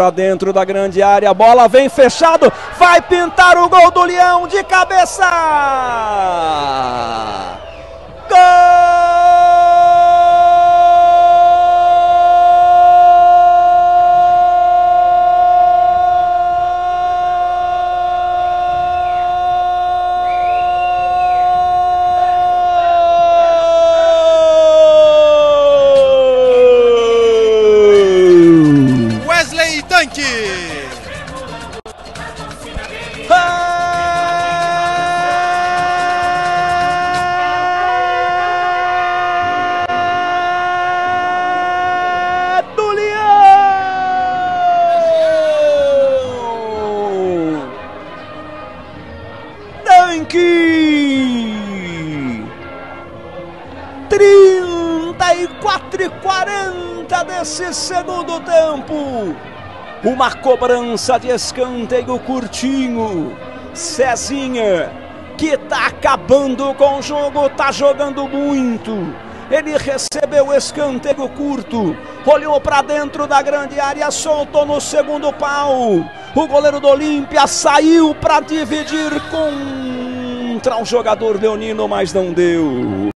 para dentro da grande área, a bola vem fechado, vai pintar o gol do Leão de cabeça! Yankee! 34 e 40 desse segundo tempo. Uma cobrança de escanteio curtinho. Cezinha, que tá acabando com o jogo, tá jogando muito. Ele recebeu o escanteio curto, olhou para dentro da grande área, soltou no segundo pau. O goleiro do Olímpia saiu para dividir contra o jogador Leonino, mas não deu.